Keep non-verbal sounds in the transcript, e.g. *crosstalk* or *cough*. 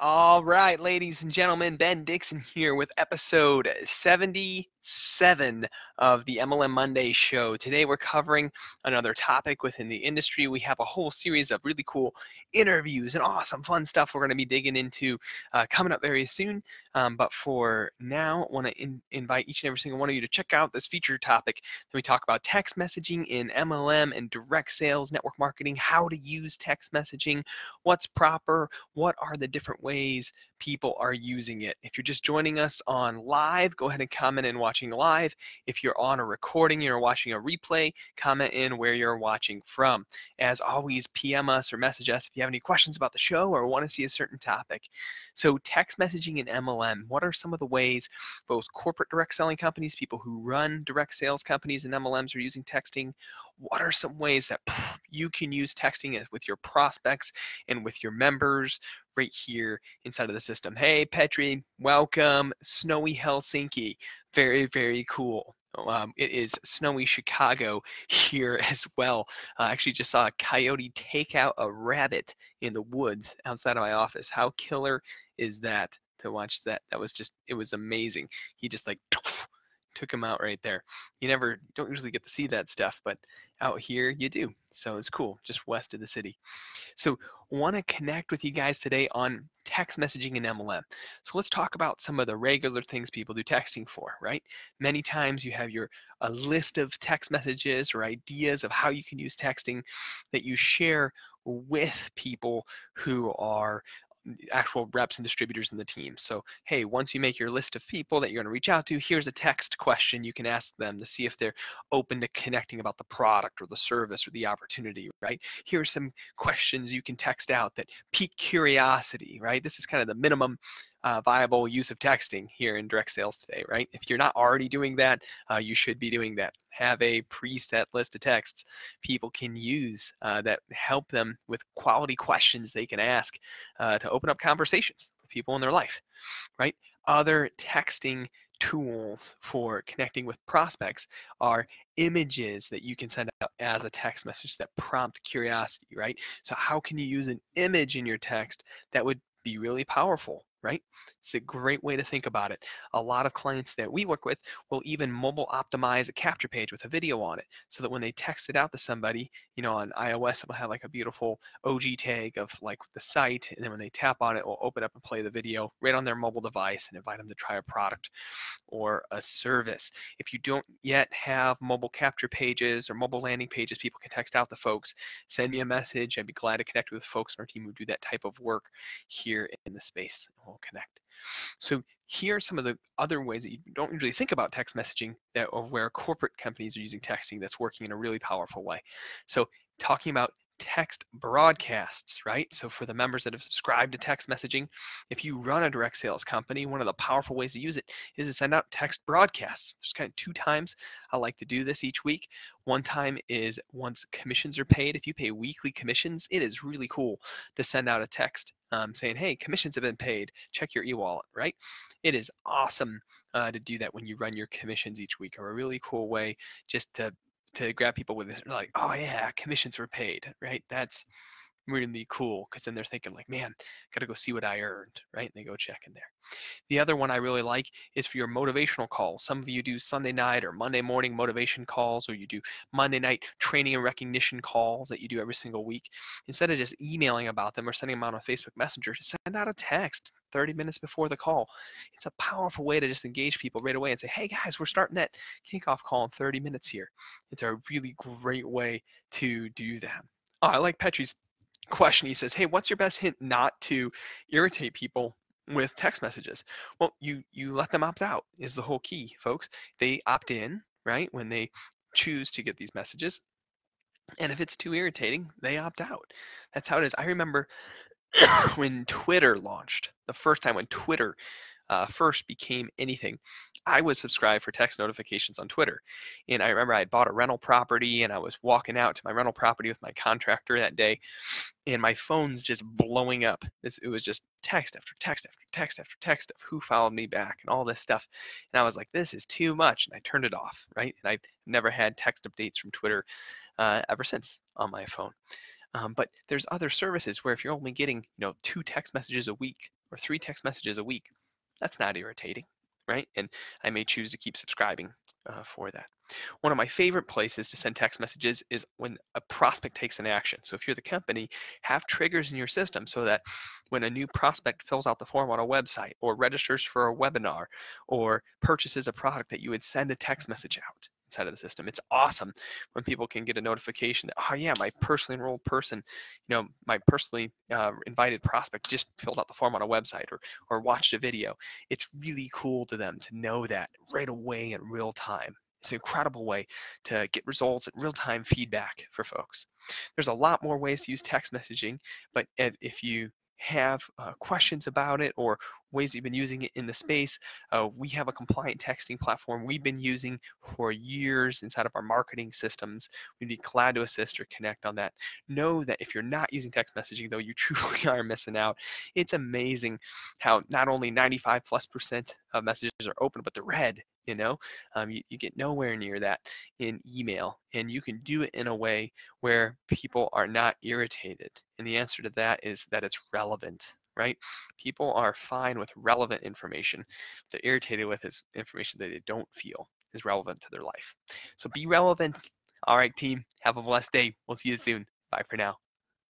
All right, ladies and gentlemen, Ben Dixon here with episode 77 of the MLM Monday show. Today we're covering another topic within the industry. We have a whole series of really cool interviews and awesome fun stuff we're going to be digging into uh, coming up very soon. Um, but for now, I want to in- invite each and every single one of you to check out this feature topic. We talk about text messaging in MLM and direct sales, network marketing, how to use text messaging, what's proper, what are the different ways people are using it. If you're just joining us on live, go ahead and comment in watching live. If you're on a recording, you're watching a replay, comment in where you're watching from. As always, PM us or message us if you have any questions about the show or want to see a certain topic. So, text messaging in MLM, what are some of the ways both corporate direct selling companies, people who run direct sales companies and MLMs are using texting? What are some ways that you can use texting with your prospects and with your members right here inside of the system. Hey, Petri, welcome. Snowy Helsinki. Very, very cool. Um, it is snowy Chicago here *laughs* as well. I uh, actually just saw a coyote take out a rabbit in the woods outside of my office. How killer is that to watch that? That was just, it was amazing. He just like *tsk* took him out right there. You never, don't usually get to see that stuff, but out here you do. So it's cool, just west of the city. So want to connect with you guys today on text messaging and MLM. So let's talk about some of the regular things people do texting for, right? Many times you have your a list of text messages or ideas of how you can use texting that you share with people who are actual reps and distributors in the team. So, hey, once you make your list of people that you're going to reach out to, here's a text question you can ask them to see if they're open to connecting about the product or the service or the opportunity, right? Here are some questions you can text out that pique curiosity, right? This is kind of the minimum uh, viable use of texting here in direct sales today, right? If you're not already doing that, uh, you should be doing that. Have a preset list of texts people can use uh, that help them with quality questions they can ask uh, to open up conversations with people in their life, right? Other texting tools for connecting with prospects are images that you can send out as a text message that prompt curiosity, right? So how can you use an image in your text that would be really powerful right? It's a great way to think about it. A lot of clients that we work with will even mobile optimize a capture page with a video on it so that when they text it out to somebody, you know, on iOS, it'll have like a beautiful OG tag of like the site. And then when they tap on it, it will open up and play the video right on their mobile device and invite them to try a product or a service. If you don't yet have mobile capture pages or mobile landing pages, people can text out to folks, send me a message. I'd be glad to connect with folks on our team who do that type of work here in the space will connect. So here are some of the other ways that you don't usually think about text messaging that of where corporate companies are using texting that's working in a really powerful way. So talking about text broadcasts, right? So for the members that have subscribed to text messaging, if you run a direct sales company, one of the powerful ways to use it is to send out text broadcasts. There's kind of two times I like to do this each week. One time is once commissions are paid. If you pay weekly commissions, it is really cool to send out a text um, saying, hey, commissions have been paid. Check your e-wallet, right? It is awesome uh, to do that when you run your commissions each week or a really cool way just to to grab people with this like oh yeah commissions were paid right? That's really cool because then they're thinking like man gotta go see what i earned right? And they go check in there. The other one i really like is for your motivational calls. Some of you do sunday night or monday morning motivation calls or you do monday night training and recognition calls that you do every single week. Instead of just emailing about them or sending them out on facebook messenger send out a text 30 minutes before the call it's a powerful way to just engage people right away and say hey guys we're starting that kickoff call in 30 minutes here it's a really great way to do that oh, i like petri's question. He says, "Hey, what's your best hint not to irritate people with text messages?" Well, you you let them opt out is the whole key, folks. They opt in, right, when they choose to get these messages. And if it's too irritating, they opt out. That's how it is. I remember *coughs* when Twitter launched, the first time when Twitter uh, first became anything, I was subscribed for text notifications on Twitter. And I remember I had bought a rental property and I was walking out to my rental property with my contractor that day, and my phone's just blowing up. This, it was just text after text after text after text of who followed me back and all this stuff. And I was like, this is too much. And I turned it off, right? And I've never had text updates from Twitter uh, ever since on my phone. Um, but there's other services where if you're only getting, you know, two text messages a week or three text messages a week, that's not irritating, right? And I may choose to keep subscribing uh, for that. One of my favorite places to send text messages is when a prospect takes an action. So if you're the company, have triggers in your system so that when a new prospect fills out the form on a website or registers for a webinar or purchases a product that you would send a text message out inside of the system. It's awesome when people can get a notification that, oh yeah, my personally enrolled person, you know, my personally uh, invited prospect just filled out the form on a website or, or watched a video. It's really cool to them to know that right away in real time. It's an incredible way to get results and real-time feedback for folks. There's a lot more ways to use text messaging, but if you have uh, questions about it or ways you've been using it in the space, uh, we have a compliant texting platform we've been using for years inside of our marketing systems. We'd be glad to assist or connect on that. Know that if you're not using text messaging, though, you *laughs* truly are missing out. It's amazing how not only 95 plus percent of messages are open, but they're read you know um, you, you get nowhere near that in email and you can do it in a way where people are not irritated and the answer to that is that it's relevant right? People are fine with relevant information. They're irritated with is information that they don't feel is relevant to their life. So be relevant. All right team have a blessed day. We'll see you soon. Bye for now